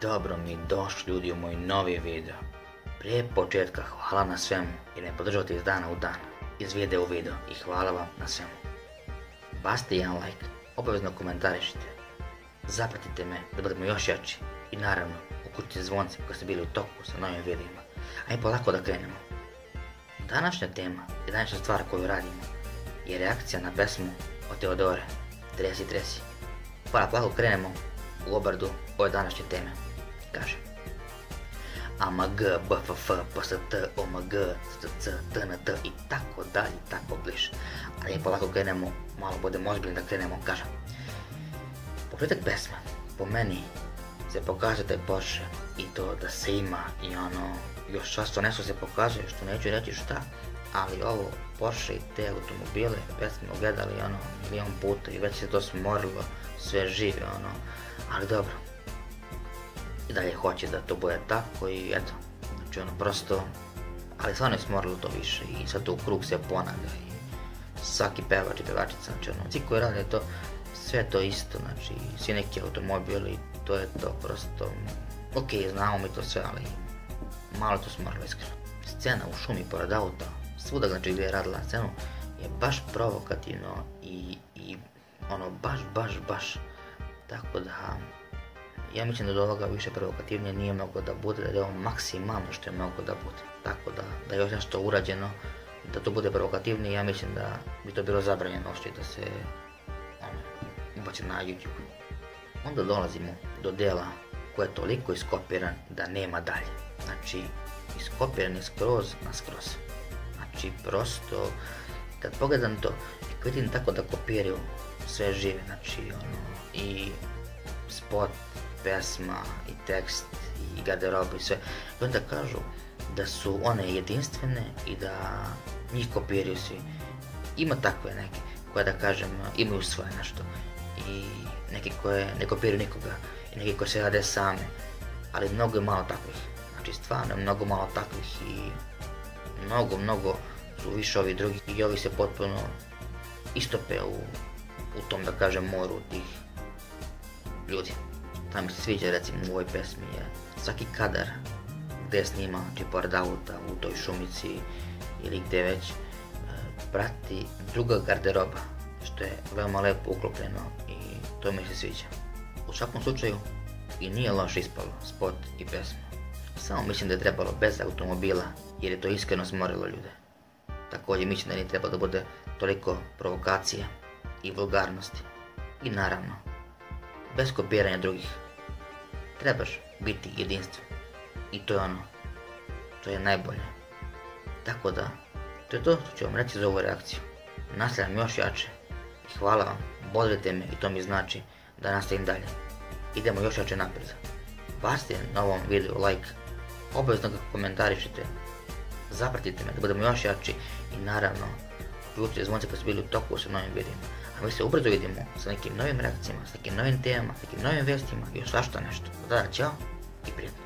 Dobro mi došli ljudi u moj novi video. Prije početka hvala na svemu i ne podržavate iz dana u dan, iz videa u video i hvala vam na svemu. Bacite jedan like, obavezno komentarišite, zapratite me da budemo još jači i naravno ukućite zvonce koji ste bili u toku sa novim videima. Ajde polako da krenemo. Današnja tema i današnja stvar koju radimo je reakcija na pesmu od Teodore, Tresi Tresi. Pa polako krenemo u obradu ove današnje teme. Kaže. AMG, BFF, PST, OMG, CC, TNT i tako dalje, tako bliže. Ali polako krenemo, malo budemo ozbiljni da krenemo, kažem. Početak pesme, po meni, se pokazuje taj Porsche i to da se ima i ono, još často nešto se pokazuje što neću reći šta, ali ovo Porsche i te automobile, već smo gledali ono milion puta i već se to smorilo, sve žive ono, ali dobro. I dalje hoće da to bude tako i eto, znači ono prosto, ali stvarno je smorilo to više i sad to u krug se ponavlja i svaki pevač i pevačica, znači ono, svi koji rade to, sve to isto, znači svi neki automobili, to je to prosto, ok, znamo mi to sve, ali malo to smorilo iskreno. Scena u šumi pored auta, svuda znači gdje je radila scenu, je baš provokativno i, i ono baš, baš, baš, tako da ja mislim da od ovoga više provokativnije nije moglo da bude, da je ovo maksimalno što je moglo da bude. Tako da, da je još nešto urađeno, da to bude provokativnije, ja mislim da bi to bilo zabranjeno uopšte da se ubaci na YouTube. Onda dolazimo do dela koji je toliko iskopiran da nema dalje. Znači, iskopiran je skroz na skroz. Znači, prosto, kad pogledam to, i vidim tako da kopiraju sve žive, znači, ono, i spot, pesma, i tekst, i garderobu i sve. I onda kažu da su one jedinstvene i da njih kopiraju svi. Ima takve neke, koje da kažem, imaju svoje nešto. I neke koje ne kopiraju nikoga, i neke koje se rade same. Ali mnogo je malo takvih. Znači stvarno mnogo malo takvih i mnogo, mnogo su više ovi drugi i ovi se potpuno istope u, u tom da kažem moru tih ljudi. Šta mi se sviđa recimo u ovoj pesmi je svaki kadar gde snima, znači pored auta, u toj šumici ili gde već, e, prati druga garderoba, što je veoma lepo uklopljeno i to mi se sviđa. U svakom slučaju i nije loše ispalo spot i pesma. Samo mislim da je trebalo bez automobila jer je to iskreno smorilo ljude. Također mislim da nije trebalo da bude toliko provokacije i vulgarnosti. I naravno, bez kopiranja drugih. Trebaš biti jedinstven. I to je ono, to je najbolje. Tako da, to je to što ću vam reći za ovu reakciju. Nastavljam još jače i hvala vam, bodrite me i to mi znači da nastavim dalje. Idemo još jače naprijed. Bacite na ovom videu like, obavezno ga komentarišite, zapratite me da budemo još jači i naravno uključite zvonce kad ste bili u toku sa novim videima. A mi se ubrzo vidimo sa nekim novim reakcijama, sa nekim novim temama, sa nekim novim vestima i još svašta nešto. Da, čao i prijatno.